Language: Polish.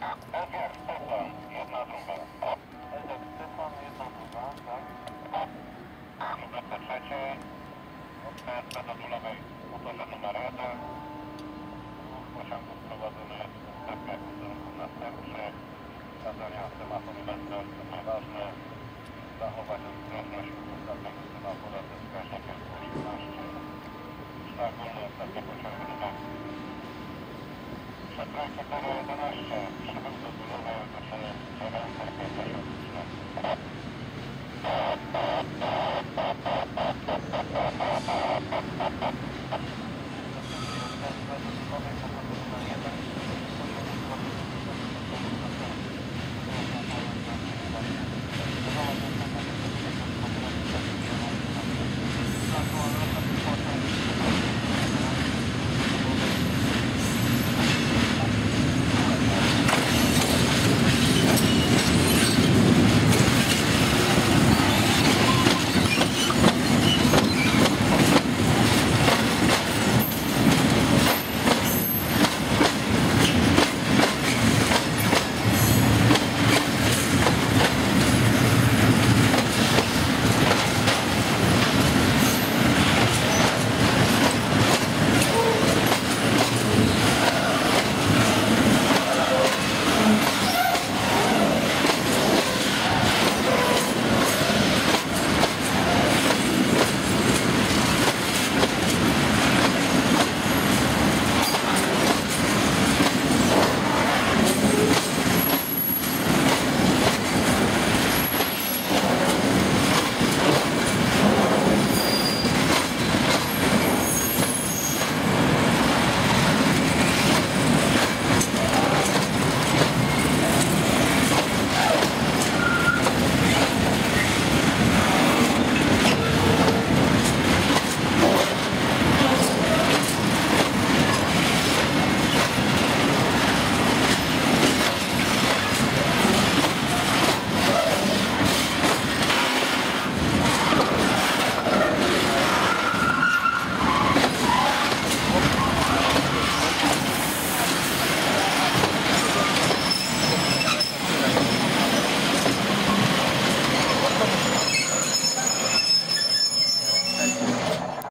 Odjazd Stefan, jedna druga. Odjazd Stefan, jedna druga, tak. Druga trzecie. Od PSP do Tulowej motorze numer jeden. Dwóch pociągów prowadzony jest w strefie kierunków następnych. Wskazania semaforu bezpieczne, nieważne. Zachować ostrożność w ostatniego semafora ze wskaźnikiem 18. Szczególnie ostatnie pociągi numer Przepraszam,